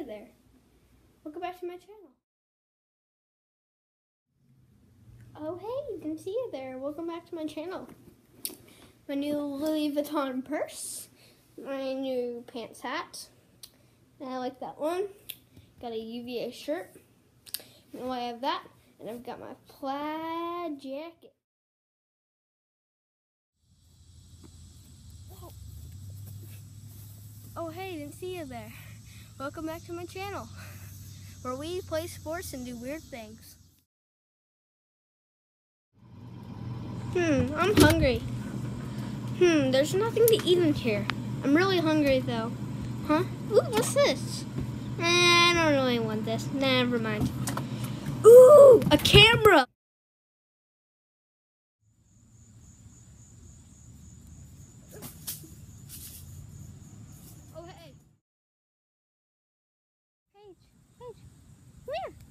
you there. Welcome back to my channel. Oh hey, didn't see you there. Welcome back to my channel. My new Louis Vuitton purse, my new pants hat. I like that one. Got a UVA shirt. And I have that. And I've got my plaid jacket. Oh hey, didn't see you there. Welcome back to my channel, where we play sports and do weird things. Hmm, I'm hungry. Hmm, there's nothing to eat in here. I'm really hungry though. Huh? Ooh, what's this? Eh, I don't really want this. Never mind. Ooh, a camera! Paige, Paige, come here.